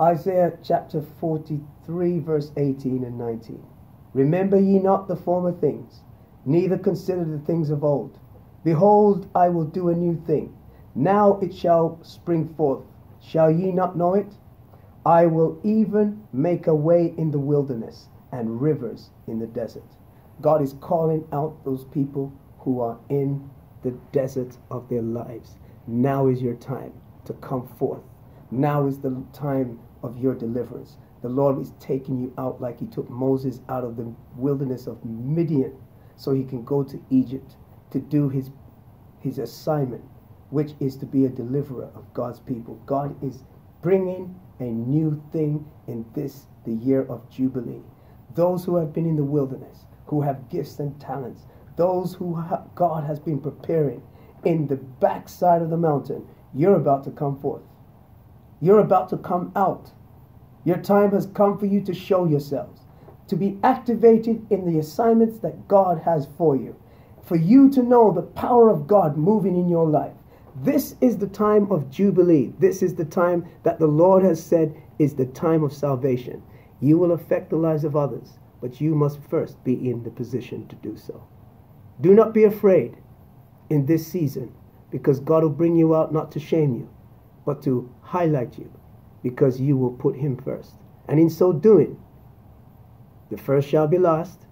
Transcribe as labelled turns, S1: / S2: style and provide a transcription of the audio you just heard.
S1: Isaiah chapter 43, verse 18 and 19. Remember ye not the former things, neither consider the things of old. Behold, I will do a new thing. Now it shall spring forth. Shall ye not know it? I will even make a way in the wilderness and rivers in the desert. God is calling out those people who are in the desert of their lives. Now is your time to come forth. Now is the time of your deliverance. The Lord is taking you out like He took Moses out of the wilderness of Midian so he can go to Egypt to do his, his assignment, which is to be a deliverer of God's people. God is bringing a new thing in this, the year of Jubilee. Those who have been in the wilderness, who have gifts and talents, those who God has been preparing in the backside of the mountain, you're about to come forth. You're about to come out. Your time has come for you to show yourselves, to be activated in the assignments that God has for you, for you to know the power of God moving in your life. This is the time of Jubilee. This is the time that the Lord has said is the time of salvation. You will affect the lives of others, but you must first be in the position to do so. Do not be afraid in this season because God will bring you out not to shame you, but to highlight you because you will put Him first. And in so doing, the first shall be last,